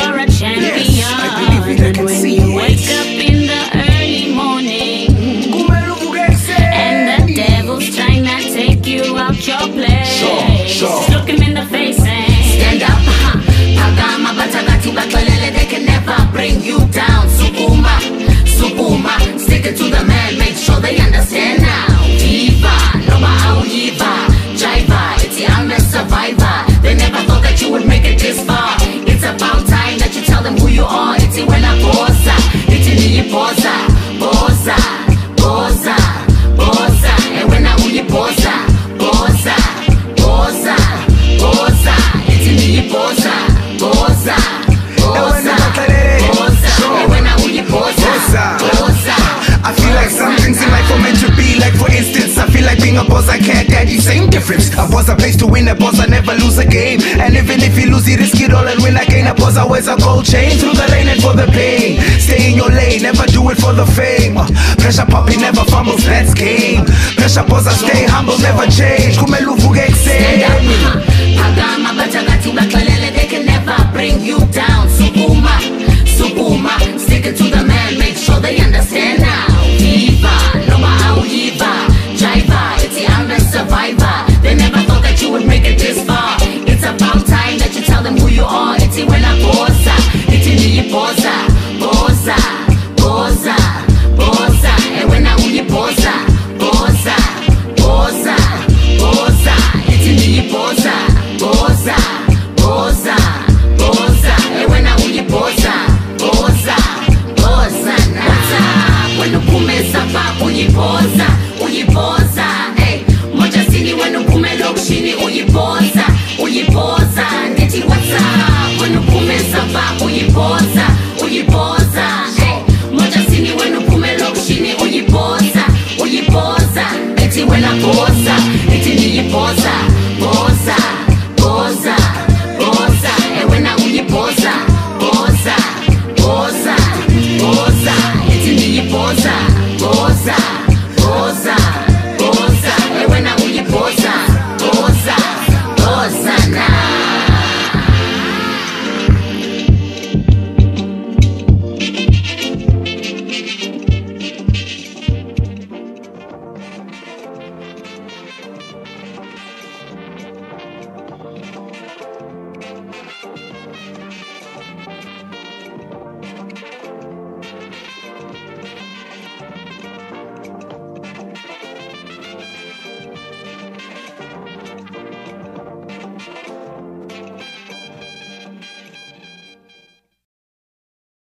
you're a champion. Yes, I believe it, I can when see you wake up in the early morning, and the devil's trying to take you out your place. Sure, sure. Look him in the face and stand up. Uh-huh. Pagama batagati bakalele, they can never bring you down. Sukuma, sukuma, stick it to the man, make sure they understand now. Diva, no ma au jiva, it's the survivor. Uyipoza poza poza poza ewena uyipoza poza poza poza ithi niyipoza poza poza poza ewena uyipoza poza I feel like some things in life are meant to be. Like for instance, I feel like being a boss, I can't daddy, same difference. A boss, a place to win, a boss, I never lose a game. And even if you lose, you risk it all and win again. A boss, always a gold chain through the lane and for the pain. It for the fame. Pressure puppy never fumbles, that's game. Pressure boss, stay humble, never change. Kumele uvuke ekuseni. Phakama bathakathi baxelele they can never bring you down. Sukuma, sukuma, stick it to the man, make sure they understand now. Viva, noma awuyiva, jiva, it's the I'm survivor. hapa ujipoza ujipoza hey. moja sini wenu kume lokshini ujipoza ujipoza ngeti whatsa wenu kume saba ujipoza ujipoza hey. moja sini wenu kume lokshini ujipoza ujipoza eti wena poza eti nijipoza